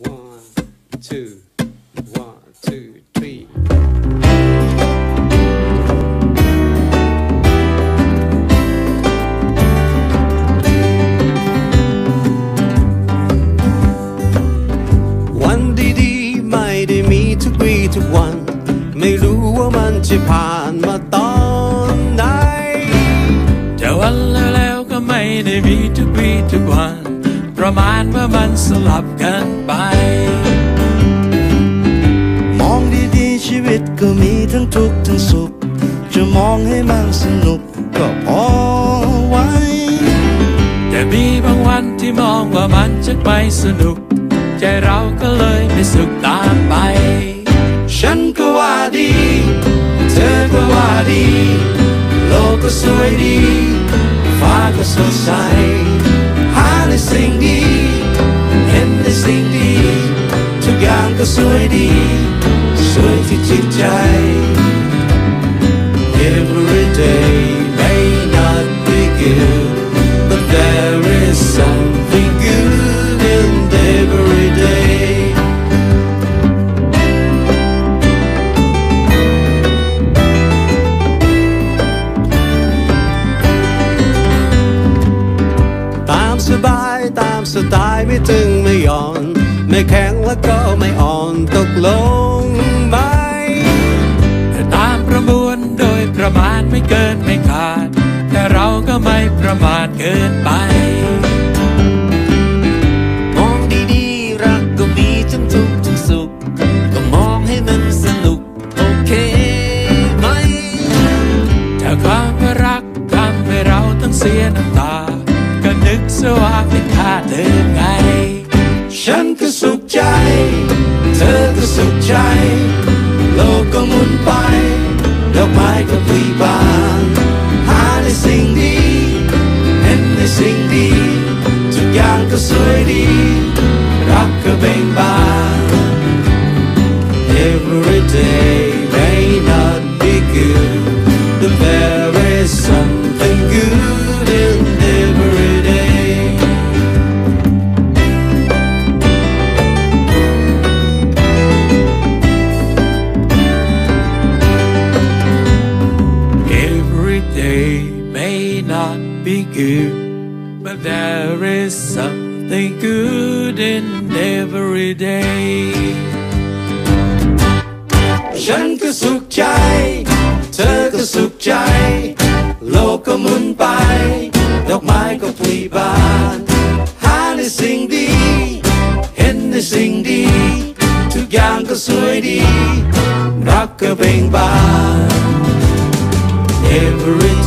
One, two, one, two, three. วันดีๆไม่ได้มีทุกวีทุกวัน ไม่รู้ว่ามันจะผ่านมาตอนไหนแต่วันแล้วๆก็ไม่ได้มีทุกวีทุกวัน ประมาณว่ามันสลับกันไป มองดีๆชีวิตก็มีทั้งทุกข์ทั้งสุข จะมองให้มันสนุกก็พอไว้ แต่มีบางวันที่มองว่ามันจะไปสนุก ใจเราก็เลยไม่สุขตามไป ฉันก็ว่าดี เธอก็ว่าดี โลกก็สวยดี อย่างก็สวยดีสวยที่จิตใจ Every day may not be good but there is something good in every day ตามสบายต แล้วก็ไม่อ่อนตกลงไหมแต่ตามประมวลโดยประมาณไม่เกินไม่ขาด แต่เราก็ไม่ประมาทเกินไปมองดีๆรักก็มีทั้งทุกข์ทั้งสุขก็มองให้มันสนุกโอเคไหมถ้าความรักทำให้เราต้องเสียน้ำตา ก็นึกซะว่าเป็นค่าเธอไง ฉันก็สุขใจ เธอก็สุขใจ โลกก็หมุนไปดอกไม้ก็ปลีบาน Every day may not be good, but there is something good in every day. ฉันก็สุขใจ เธอก็สุขใจ โลกก็หมุนไป ดอกไม้ก็พลีบาน หาในสิ่งดี เห็นในสิ่งดี ทุกอย่างก็สวยดี รักก็เบ่งบาน remembering